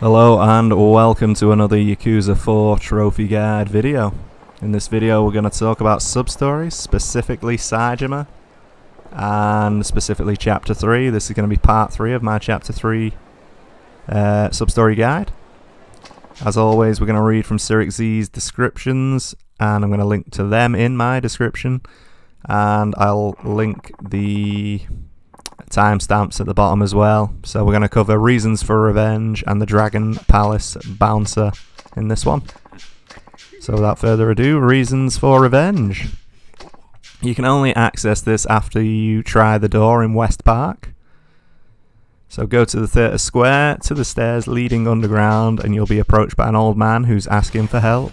Hello and welcome to another Yakuza 4 Trophy Guide video. In this video we're going to talk about sub-stories, specifically Saejima, and specifically Chapter 3. This is going to be part 3 of my Chapter 3 uh, sub-story guide. As always we're going to read from Cyric Z's descriptions, and I'm going to link to them in my description, and I'll link the timestamps at the bottom as well. So we're going to cover Reasons for Revenge and the Dragon Palace Bouncer in this one. So without further ado, Reasons for Revenge. You can only access this after you try the door in West Park. So go to the theatre square, to the stairs leading underground, and you'll be approached by an old man who's asking for help.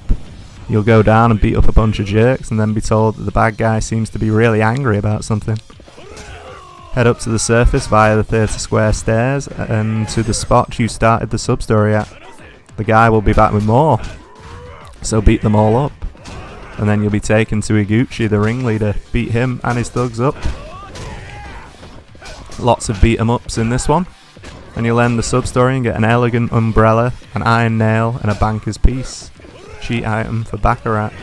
You'll go down and beat up a bunch of jerks, and then be told that the bad guy seems to be really angry about something. Head up to the surface via the theatre square stairs and to the spot you started the sub-story at. The guy will be back with more. So beat them all up. And then you'll be taken to Iguchi, the ringleader. Beat him and his thugs up. Lots of beat 'em ups in this one. And you'll end the sub-story and get an elegant umbrella, an iron nail and a banker's piece. Cheat item for Baccarat.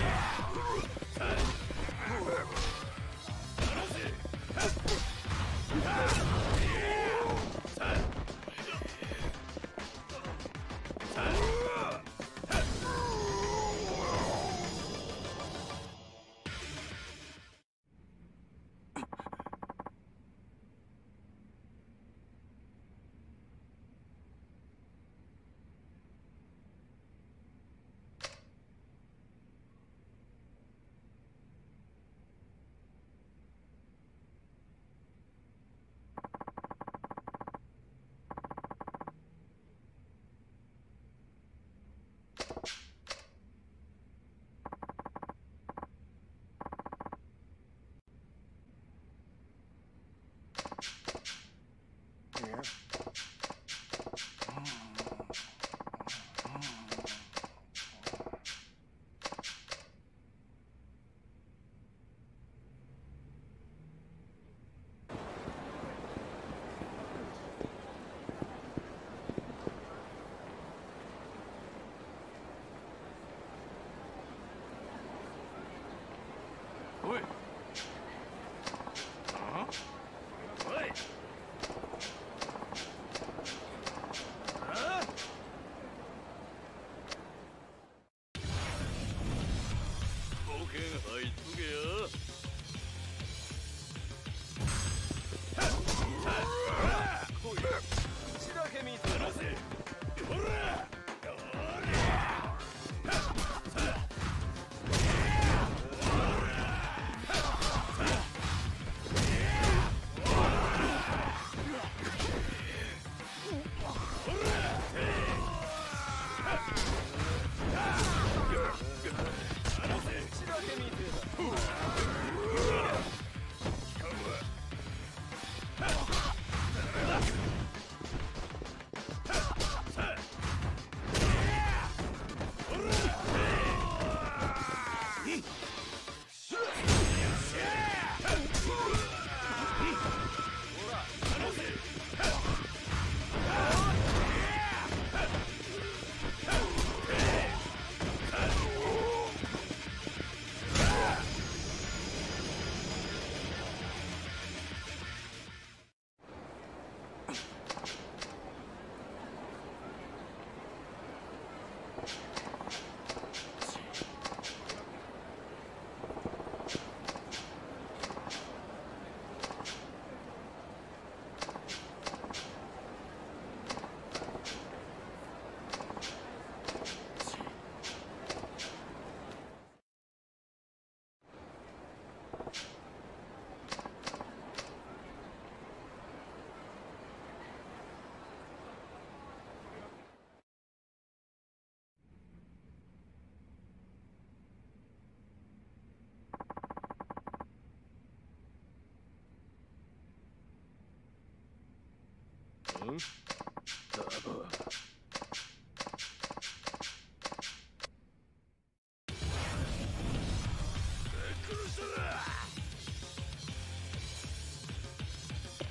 ん。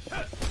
だ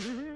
Mm-hmm.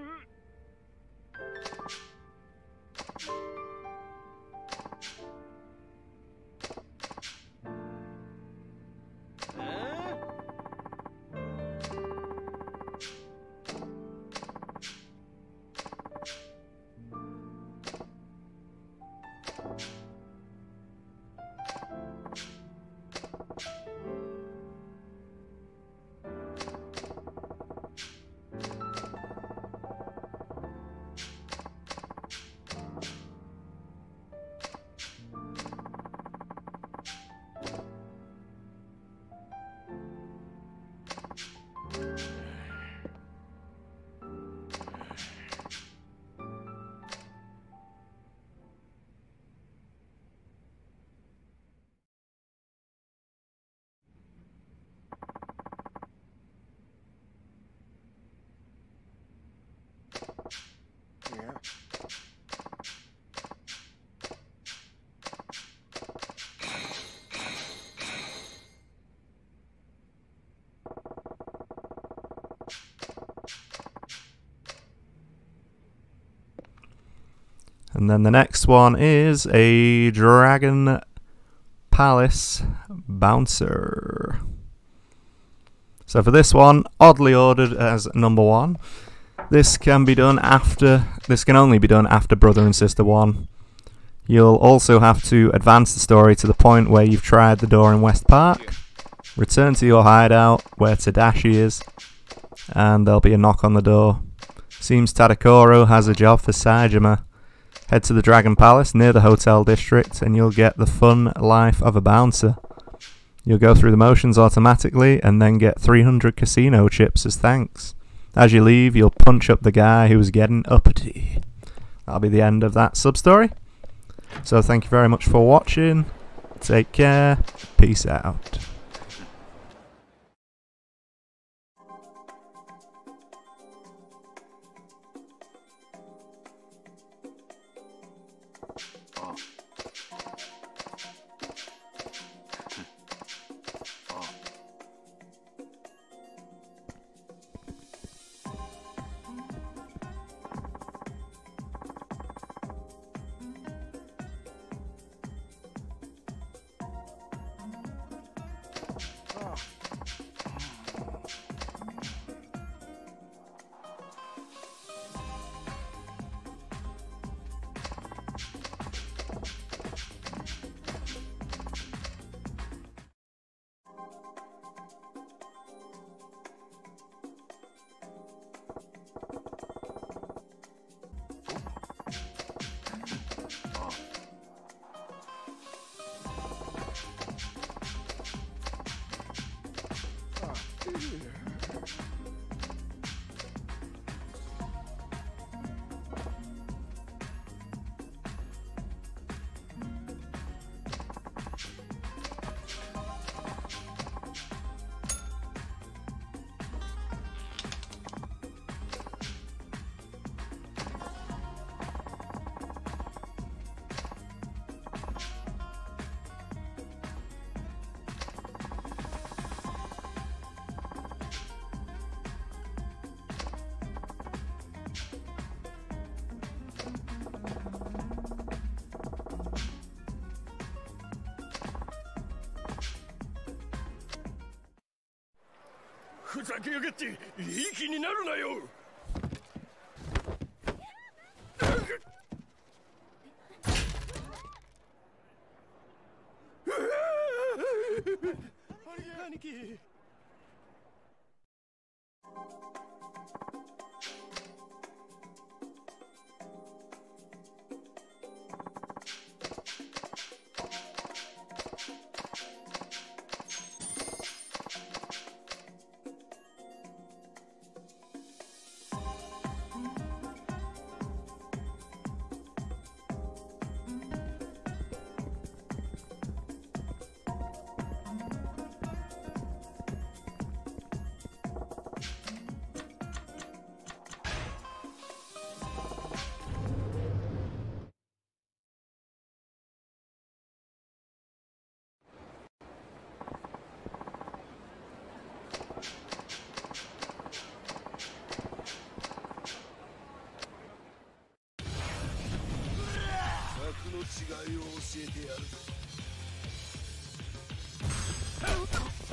And then the next one is a Dragon Palace Bouncer. So for this one, oddly ordered as number one. This can be done after, this can only be done after Brother and Sister 1. You'll also have to advance the story to the point where you've tried the door in West Park, return to your hideout where Tadashi is, and there'll be a knock on the door. Seems Tadakoro has a job for Saejima. Head to the Dragon Palace near the hotel district and you'll get the fun life of a bouncer. You'll go through the motions automatically and then get 300 casino chips as thanks. As you leave, you'll punch up the guy who was getting uppity. That'll be the end of that sub-story. So thank you very much for watching. Take care. Peace out. “ふざけやがっていい気になるなよ。兄 貴